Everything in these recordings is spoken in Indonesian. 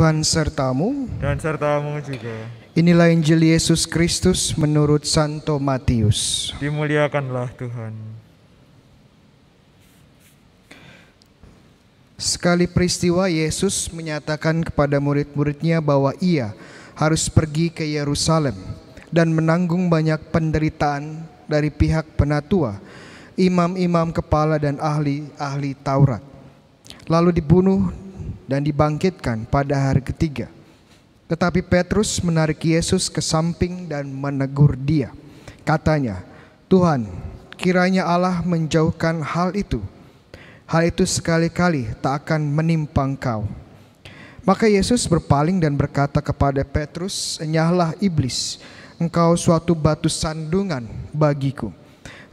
Tuhan sertamu. dan sertamu juga. Inilah Injil Yesus Kristus menurut Santo Matius. Dimuliakanlah Tuhan. Sekali peristiwa Yesus menyatakan kepada murid-muridnya bahwa ia harus pergi ke Yerusalem dan menanggung banyak penderitaan dari pihak penatua, imam-imam kepala dan ahli-ahli Taurat. Lalu dibunuh dan dibangkitkan pada hari ketiga. Tetapi Petrus menarik Yesus ke samping dan menegur dia. Katanya, "Tuhan, kiranya Allah menjauhkan hal itu. Hal itu sekali-kali tak akan menimpa engkau." Maka Yesus berpaling dan berkata kepada Petrus, "Enyahlah iblis, engkau suatu batu sandungan bagiku,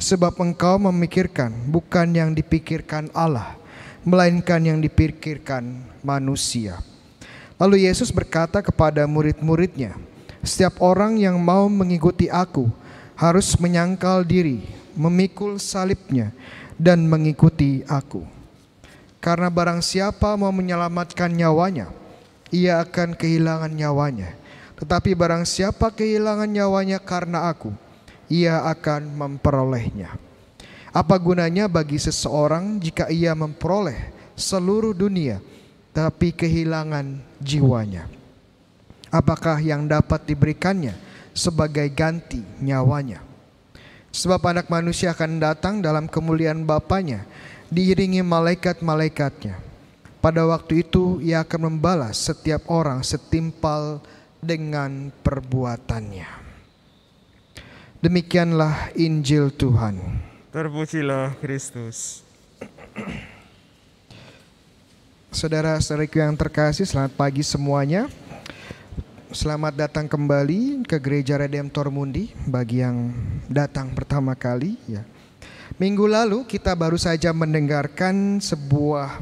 sebab engkau memikirkan bukan yang dipikirkan Allah, melainkan yang dipikirkan manusia." Lalu Yesus berkata kepada murid-muridnya, "Setiap orang yang mau mengikuti Aku harus menyangkal diri, memikul salibnya, dan mengikuti Aku. Karena barang siapa mau menyelamatkan nyawanya, ia akan kehilangan nyawanya. Tetapi barang siapa kehilangan nyawanya karena Aku, ia akan memperolehnya. Apa gunanya bagi seseorang jika ia memperoleh seluruh dunia?" Tapi kehilangan jiwanya. Apakah yang dapat diberikannya sebagai ganti nyawanya? Sebab anak manusia akan datang dalam kemuliaan Bapaknya diiringi malaikat-malaikatnya. Pada waktu itu ia akan membalas setiap orang setimpal dengan perbuatannya. Demikianlah Injil Tuhan. Terpujilah Kristus. Saudara-saudariku yang terkasih, selamat pagi semuanya. Selamat datang kembali ke Gereja Redemptor Mundi bagi yang datang pertama kali ya. Minggu lalu kita baru saja mendengarkan sebuah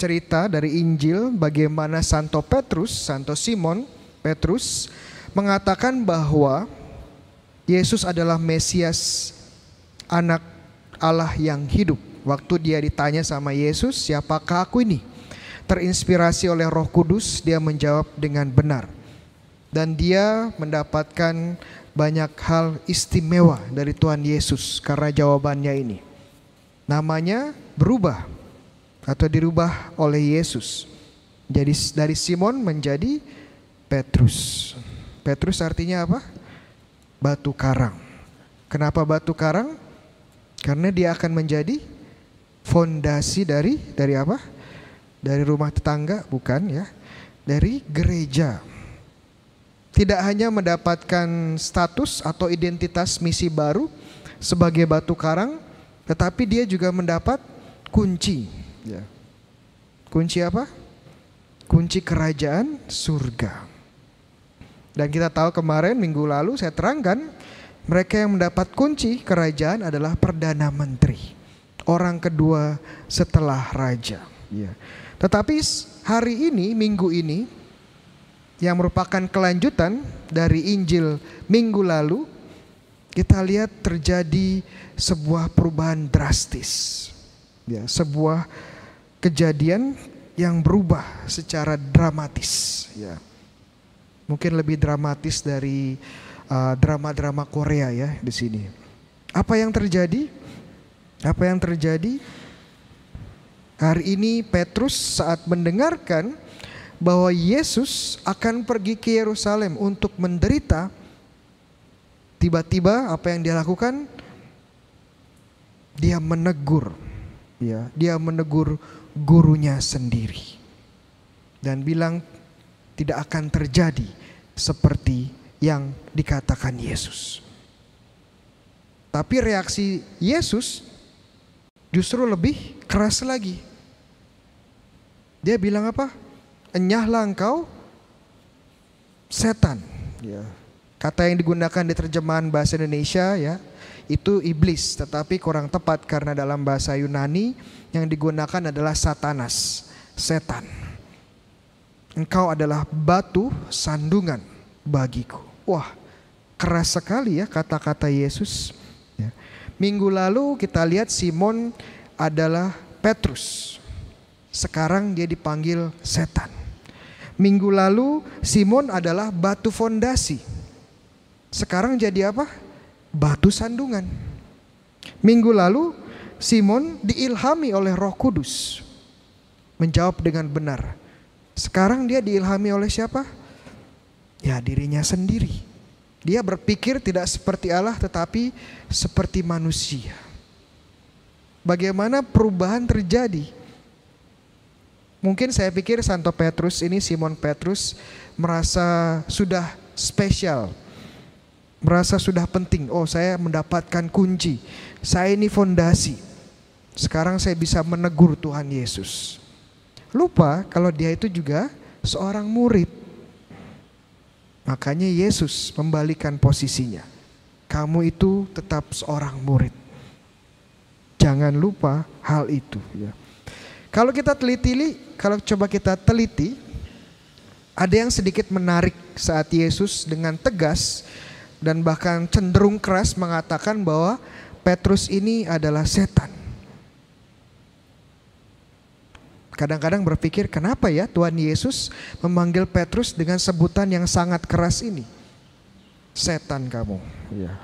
cerita dari Injil bagaimana Santo Petrus, Santo Simon Petrus mengatakan bahwa Yesus adalah Mesias anak Allah yang hidup. Waktu dia ditanya sama Yesus, "Siapakah aku ini?" Terinspirasi oleh Roh Kudus, dia menjawab dengan benar. Dan dia mendapatkan banyak hal istimewa dari Tuhan Yesus karena jawabannya ini. Namanya berubah atau dirubah oleh Yesus. Jadi dari Simon menjadi Petrus. Petrus artinya apa? Batu karang. Kenapa batu karang? Karena dia akan menjadi fondasi dari dari apa? Dari rumah tetangga bukan ya? Dari gereja. Tidak hanya mendapatkan status atau identitas misi baru sebagai batu karang, tetapi dia juga mendapat kunci. Ya. Kunci apa? Kunci kerajaan surga. Dan kita tahu kemarin minggu lalu saya terangkan mereka yang mendapat kunci kerajaan adalah perdana menteri, orang kedua setelah raja. Ya. Tetapi hari ini, minggu ini, yang merupakan kelanjutan dari Injil minggu lalu, kita lihat terjadi sebuah perubahan drastis, ya, sebuah kejadian yang berubah secara dramatis, ya. Mungkin lebih dramatis dari drama-drama uh, Korea ya di sini. Apa yang terjadi? Apa yang terjadi? Hari ini Petrus saat mendengarkan bahwa Yesus akan pergi ke Yerusalem untuk menderita, tiba-tiba apa yang dia lakukan? Dia menegur, ya, dia menegur gurunya sendiri dan bilang tidak akan terjadi seperti yang dikatakan Yesus. Tapi reaksi Yesus justru lebih keras lagi. Dia bilang apa? Enyahlah engkau setan. Ya. Kata yang digunakan di terjemahan bahasa Indonesia ya itu iblis, tetapi kurang tepat karena dalam bahasa Yunani yang digunakan adalah satanas, setan. Engkau adalah batu sandungan bagiku. Wah, keras sekali ya kata-kata Yesus. Ya. Minggu lalu kita lihat Simon adalah Petrus. Sekarang dia dipanggil setan. Minggu lalu Simon adalah batu fondasi. Sekarang jadi apa? Batu sandungan. Minggu lalu Simon diilhami oleh Roh Kudus. Menjawab dengan benar. Sekarang dia diilhami oleh siapa? Ya dirinya sendiri. Dia berpikir tidak seperti Allah tetapi seperti manusia. Bagaimana perubahan terjadi? Mungkin saya pikir Santo Petrus ini Simon Petrus merasa sudah spesial. Merasa sudah penting. Oh, saya mendapatkan kunci. Saya ini fondasi. Sekarang saya bisa menegur Tuhan Yesus. Lupa kalau dia itu juga seorang murid. Makanya Yesus membalikan posisinya. Kamu itu tetap seorang murid. Jangan lupa hal itu ya. Kalau kita teliti, kalau coba kita teliti, ada yang sedikit menarik saat Yesus dengan tegas dan bahkan cenderung keras mengatakan bahwa Petrus ini adalah setan. Kadang-kadang berpikir kenapa ya Tuhan Yesus memanggil Petrus dengan sebutan yang sangat keras ini. Setan kamu. Ya.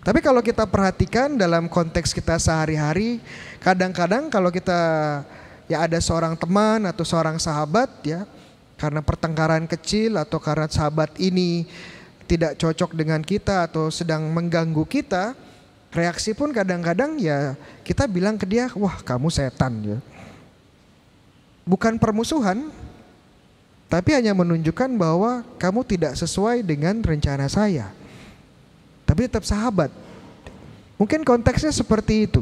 Tapi kalau kita perhatikan dalam konteks kita sehari-hari, kadang-kadang kalau kita ya ada seorang teman atau seorang sahabat ya, karena pertengkaran kecil atau karena sahabat ini tidak cocok dengan kita atau sedang mengganggu kita, reaksi pun kadang-kadang ya kita bilang ke dia, "Wah, kamu setan." ya. Bukan permusuhan, tapi hanya menunjukkan bahwa kamu tidak sesuai dengan rencana saya tapi tetap sahabat. Mungkin konteksnya seperti itu.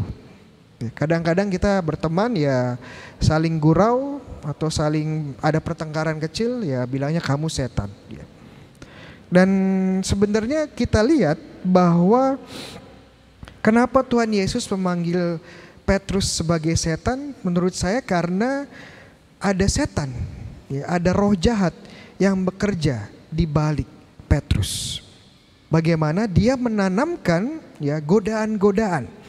Kadang-kadang kita berteman ya saling gurau atau saling ada pertengkaran kecil ya bilangnya kamu setan. Dan sebenarnya kita lihat bahwa kenapa Tuhan Yesus memanggil Petrus sebagai setan? Menurut saya karena ada setan, ya, ada roh jahat yang bekerja di balik Petrus. Bagaimana dia menanamkan ya godaan-godaan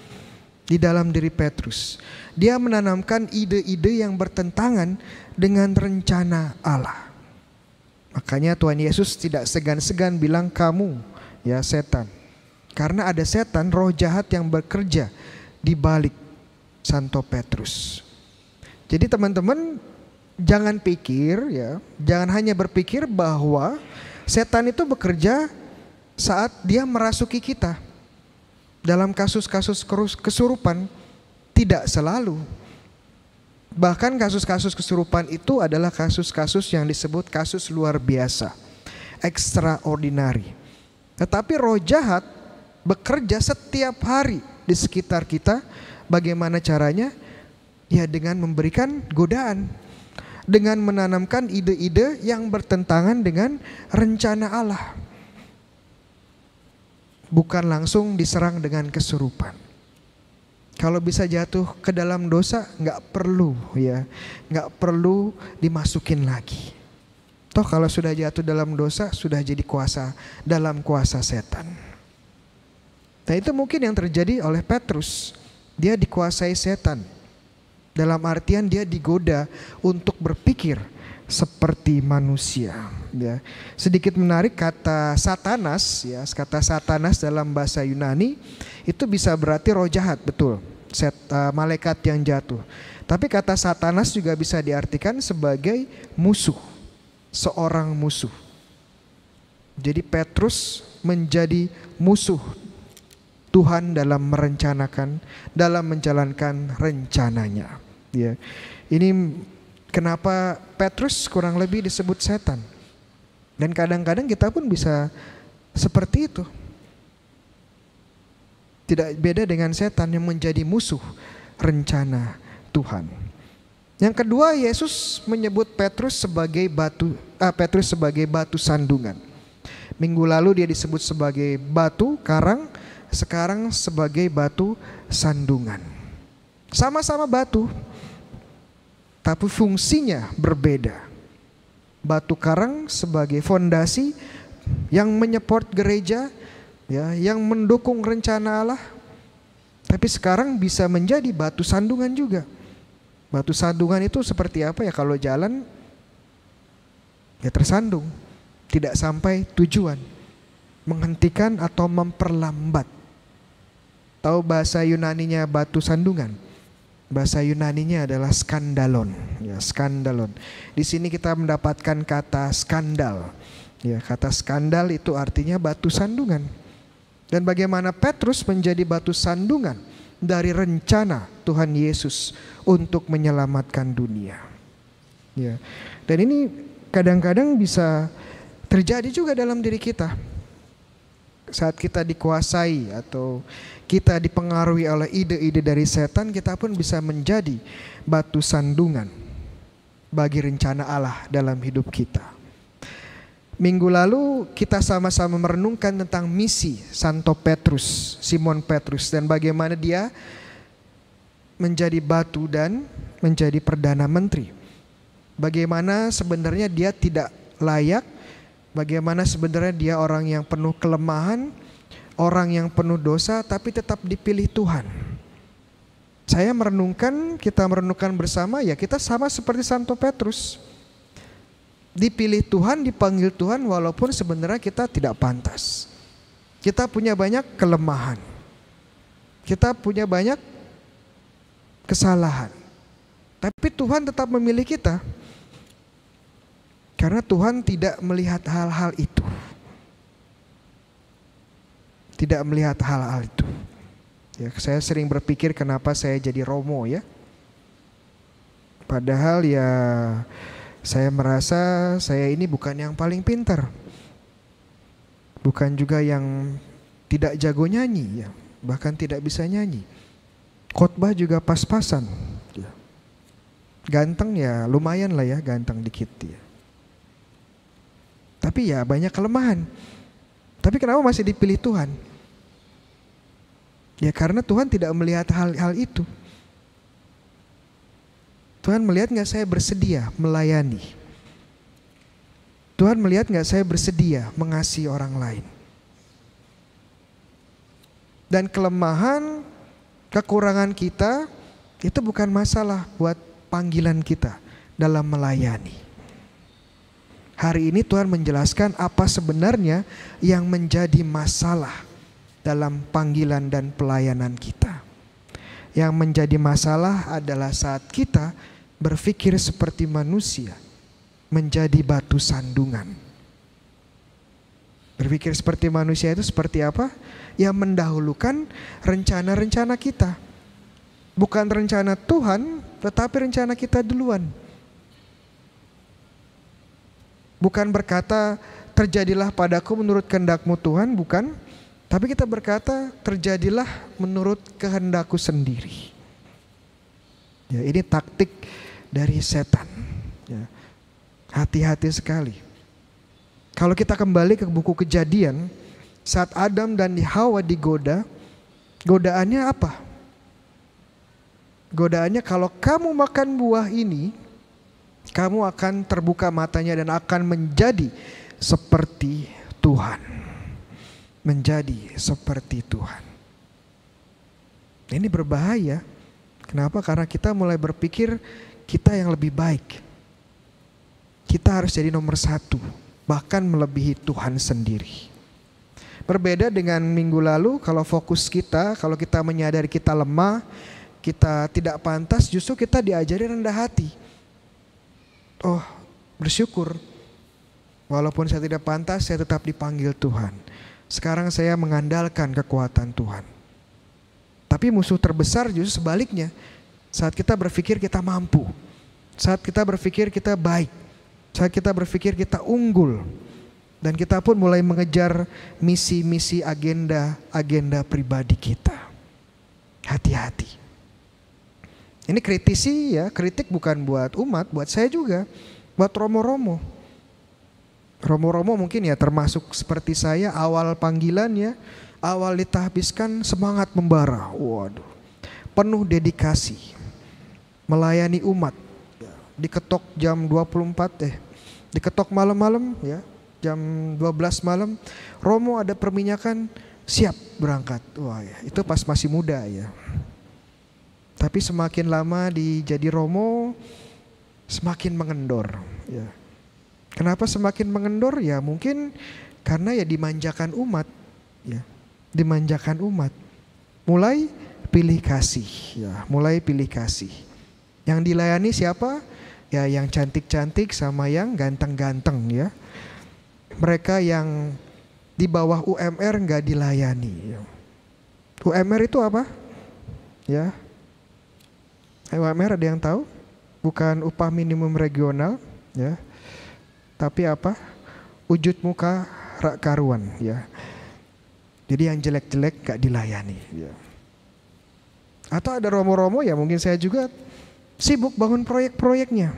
di dalam diri Petrus. Dia menanamkan ide-ide yang bertentangan dengan rencana Allah. Makanya Tuhan Yesus tidak segan-segan bilang kamu ya setan. Karena ada setan roh jahat yang bekerja di balik Santo Petrus. Jadi teman-teman jangan pikir ya, jangan hanya berpikir bahwa setan itu bekerja saat dia merasuki kita. Dalam kasus-kasus kesurupan tidak selalu. Bahkan kasus-kasus kesurupan itu adalah kasus-kasus yang disebut kasus luar biasa, extraordinary. Tetapi roh jahat bekerja setiap hari di sekitar kita. Bagaimana caranya? Ya dengan memberikan godaan, dengan menanamkan ide-ide yang bertentangan dengan rencana Allah bukan langsung diserang dengan kesurupan. Kalau bisa jatuh ke dalam dosa nggak perlu ya, nggak perlu dimasukin lagi. Toh kalau sudah jatuh dalam dosa sudah jadi kuasa dalam kuasa setan. Nah itu mungkin yang terjadi oleh Petrus. Dia dikuasai setan. Dalam artian dia digoda untuk berpikir seperti manusia. Ya. Sedikit menarik kata satanas, ya kata satanas dalam bahasa Yunani itu bisa berarti roh jahat, betul. Set, uh, malaikat yang jatuh. Tapi kata satanas juga bisa diartikan sebagai musuh, seorang musuh. Jadi Petrus menjadi musuh Tuhan dalam merencanakan, dalam menjalankan rencananya. Ya, ini Kenapa Petrus kurang lebih disebut setan? Dan kadang-kadang kita pun bisa seperti itu. Tidak beda dengan setan yang menjadi musuh rencana Tuhan. Yang kedua, Yesus menyebut Petrus sebagai batu ah, Petrus sebagai batu sandungan. Minggu lalu dia disebut sebagai batu karang, sekarang sebagai batu sandungan. Sama-sama batu, tapi fungsinya berbeda. Batu karang sebagai fondasi yang menyeport gereja, ya, yang mendukung rencana Allah. Tapi sekarang bisa menjadi batu sandungan juga. Batu sandungan itu seperti apa ya kalau jalan Ya tersandung, tidak sampai tujuan. Menghentikan atau memperlambat. Tahu bahasa Yunaninya batu sandungan? Bahasa Yunaninya adalah skandalon, ya skandalon. Di sini kita mendapatkan kata skandal. Ya, kata skandal itu artinya batu sandungan. Dan bagaimana Petrus menjadi batu sandungan dari rencana Tuhan Yesus untuk menyelamatkan dunia. Ya. Dan ini kadang-kadang bisa terjadi juga dalam diri kita. Saat kita dikuasai atau kita dipengaruhi oleh ide-ide dari setan, kita pun bisa menjadi batu sandungan bagi rencana Allah dalam hidup kita. Minggu lalu kita sama-sama merenungkan tentang misi Santo Petrus, Simon Petrus dan bagaimana dia menjadi batu dan menjadi perdana menteri. Bagaimana sebenarnya dia tidak layak, bagaimana sebenarnya dia orang yang penuh kelemahan, orang yang penuh dosa tapi tetap dipilih Tuhan. Saya merenungkan, kita merenungkan bersama ya kita sama seperti Santo Petrus dipilih Tuhan, dipanggil Tuhan walaupun sebenarnya kita tidak pantas. Kita punya banyak kelemahan. Kita punya banyak kesalahan. Tapi Tuhan tetap memilih kita. Karena Tuhan tidak melihat hal-hal itu. Tidak melihat hal-hal itu. Ya, saya sering berpikir kenapa saya jadi romo ya. Padahal ya saya merasa saya ini bukan yang paling pintar. Bukan juga yang tidak jago nyanyi ya, bahkan tidak bisa nyanyi. Khotbah juga pas-pasan. Ya. Ganteng ya lumayan lah ya, ganteng dikit ya. Tapi ya banyak kelemahan. Tapi kenapa masih dipilih Tuhan? Ya karena Tuhan tidak melihat hal-hal itu. Tuhan melihat nggak saya bersedia melayani. Tuhan melihat nggak saya bersedia mengasihi orang lain. Dan kelemahan, kekurangan kita itu bukan masalah buat panggilan kita dalam melayani. Hari ini Tuhan menjelaskan apa sebenarnya yang menjadi masalah dalam panggilan dan pelayanan kita. Yang menjadi masalah adalah saat kita berpikir seperti manusia menjadi batu sandungan. Berpikir seperti manusia itu seperti apa? Yang mendahulukan rencana-rencana kita. Bukan rencana Tuhan, tetapi rencana kita duluan. Bukan berkata terjadilah padaku menurut kehendakmu Tuhan, bukan. Tapi kita berkata terjadilah menurut kehendakku sendiri. Ya, ini taktik dari setan. Ya. Hati-hati sekali. Kalau kita kembali ke buku kejadian, saat Adam dan Hawa digoda, godaannya apa? Godaannya kalau kamu makan buah ini, kamu akan terbuka matanya dan akan menjadi seperti Tuhan. Menjadi seperti Tuhan. Ini berbahaya. Kenapa? Karena kita mulai berpikir kita yang lebih baik. Kita harus jadi nomor satu, bahkan melebihi Tuhan sendiri. Berbeda dengan minggu lalu, kalau fokus kita, kalau kita menyadari kita lemah, kita tidak pantas, justru kita diajari rendah hati. Oh, bersyukur. Walaupun saya tidak pantas, saya tetap dipanggil Tuhan. Sekarang saya mengandalkan kekuatan Tuhan. Tapi musuh terbesar justru sebaliknya. Saat kita berpikir kita mampu, saat kita berpikir kita baik, saat kita berpikir kita unggul, dan kita pun mulai mengejar misi-misi agenda-agenda pribadi kita. Hati-hati. Ini kritisi ya, kritik bukan buat umat, buat saya juga, buat romo-romo. Romo-romo mungkin ya termasuk seperti saya awal panggilan ya, awal ditahbiskan semangat membara. Waduh. Penuh dedikasi melayani umat. Diketok jam 24 eh diketok malam-malam ya, jam 12 malam. Romo ada perminyakan siap berangkat. Wah ya, itu pas masih muda ya. Tapi semakin lama di jadi Romo semakin mengendor ya. Kenapa semakin mengendor? Ya mungkin karena ya dimanjakan umat, ya dimanjakan umat. Mulai pilih kasih, ya mulai pilih kasih. Yang dilayani siapa? Ya yang cantik-cantik sama yang ganteng-ganteng ya. Mereka yang di bawah UMR nggak dilayani. Ya. UMR itu apa? Ya. UMR ada yang tahu? Bukan upah minimum regional, ya tapi apa? Wujud muka rak karuan ya. Jadi yang jelek-jelek gak dilayani. Ya. atau ada romo-romo ya mungkin saya juga sibuk bangun proyek-proyeknya.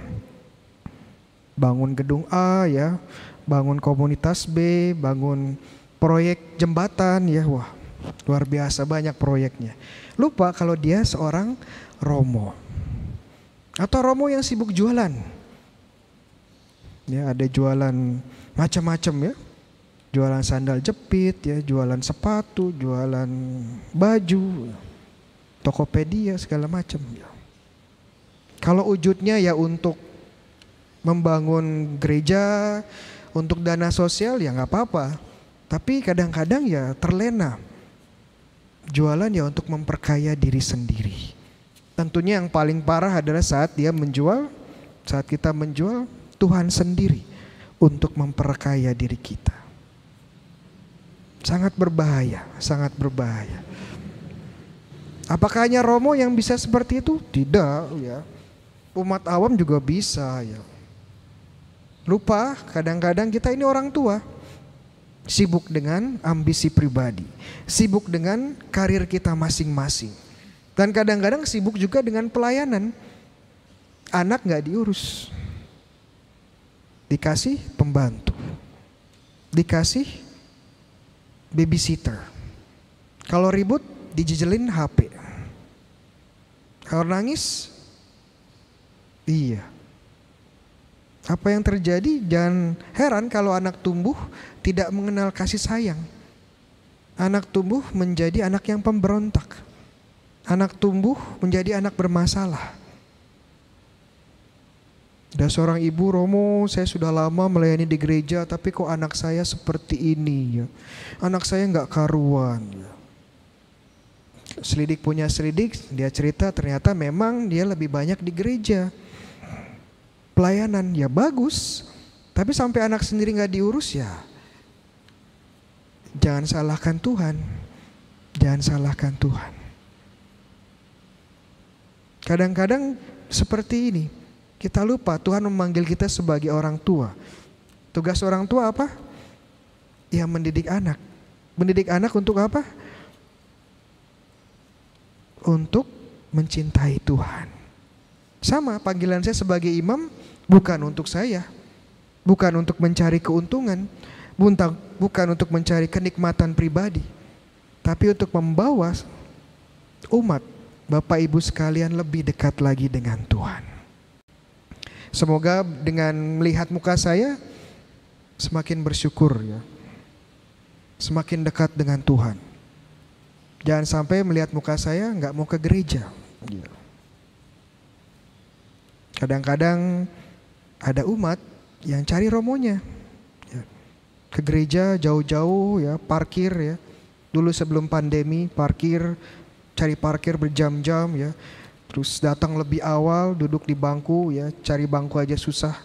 Bangun gedung A ya. Bangun komunitas B bangun proyek jembatan ya. Wah luar biasa banyak proyeknya. Lupa kalau dia seorang romo. Atau romo yang sibuk jualan ya ada jualan macam-macam ya. Jualan sandal jepit ya jualan sepatu jualan baju tokopedia segala macam ya. Kalau wujudnya ya untuk membangun gereja untuk dana sosial ya nggak apa-apa. Tapi kadang-kadang ya terlena. Jualan ya untuk memperkaya diri sendiri. Tentunya yang paling parah adalah saat dia menjual saat kita menjual Tuhan sendiri untuk memperkaya diri kita. Sangat berbahaya, sangat berbahaya. Apakah hanya Romo yang bisa seperti itu? Tidak, ya. Umat awam juga bisa, ya. Lupa, kadang-kadang kita ini orang tua sibuk dengan ambisi pribadi, sibuk dengan karir kita masing-masing. Dan kadang-kadang sibuk juga dengan pelayanan. Anak nggak diurus, dikasih pembantu, dikasih babysitter. Kalau ribut dijejelin HP. Kalau nangis, iya. Apa yang terjadi? Jangan heran kalau anak tumbuh tidak mengenal kasih sayang. Anak tumbuh menjadi anak yang pemberontak. Anak tumbuh menjadi anak bermasalah. Ada seorang ibu Romo, saya sudah lama melayani di gereja, tapi kok anak saya seperti ini ya. Anak saya nggak karuan. Selidik punya selidik, dia cerita ternyata memang dia lebih banyak di gereja. Pelayanan ya bagus, tapi sampai anak sendiri nggak diurus ya. Jangan salahkan Tuhan, jangan salahkan Tuhan. Kadang-kadang seperti ini, kita lupa Tuhan memanggil kita sebagai orang tua. Tugas orang tua apa? Ya mendidik anak. Mendidik anak untuk apa? Untuk mencintai Tuhan. Sama panggilan saya sebagai imam bukan untuk saya. Bukan untuk mencari keuntungan. Bukan untuk mencari kenikmatan pribadi. Tapi untuk membawa umat Bapak Ibu sekalian lebih dekat lagi dengan Tuhan. Semoga dengan melihat muka saya semakin bersyukur ya. Semakin dekat dengan Tuhan. Jangan sampai melihat muka saya nggak mau ke gereja. Ya. Kadang-kadang ada umat yang cari romonya. Ya. Ke gereja jauh-jauh ya, parkir ya. Dulu sebelum pandemi parkir, cari parkir berjam-jam ya Terus datang lebih awal, duduk di bangku ya, cari bangku aja susah.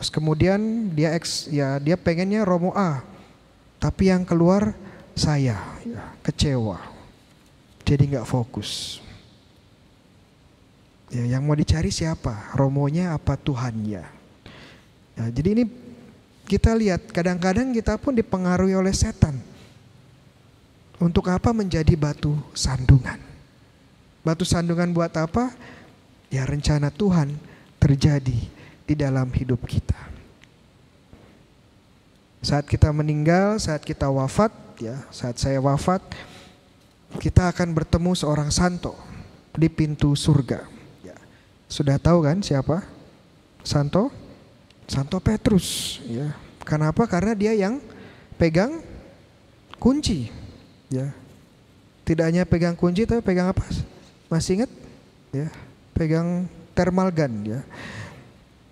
Terus kemudian dia ex ya dia pengennya Romo A. Tapi yang keluar saya ya, kecewa. Jadi nggak fokus. Ya, yang mau dicari siapa? Romonya apa Tuhannya? Ya, jadi ini kita lihat kadang-kadang kita pun dipengaruhi oleh setan. Untuk apa menjadi batu sandungan? Batu sandungan buat apa? Ya rencana Tuhan terjadi di dalam hidup kita. Saat kita meninggal, saat kita wafat, ya, saat saya wafat, kita akan bertemu seorang santo di pintu surga. Ya. Sudah tahu kan siapa? Santo? Santo Petrus, ya. Kenapa? Karena dia yang pegang kunci, ya. Tidak hanya pegang kunci tapi pegang apa? Masih ingat? Ya, pegang thermal gun ya.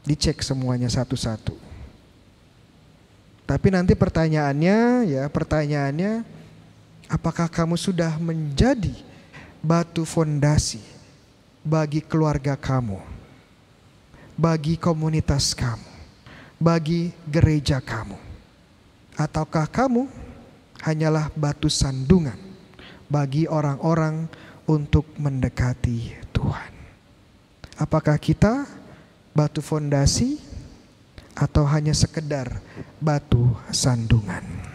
Dicek semuanya satu-satu. Tapi nanti pertanyaannya ya, pertanyaannya apakah kamu sudah menjadi batu fondasi bagi keluarga kamu, bagi komunitas kamu, bagi gereja kamu? Ataukah kamu hanyalah batu sandungan bagi orang-orang untuk mendekati Tuhan? Apakah kita batu fondasi atau hanya sekedar batu sandungan?